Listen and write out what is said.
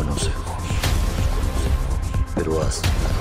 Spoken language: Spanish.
conocemos. Pero hasta la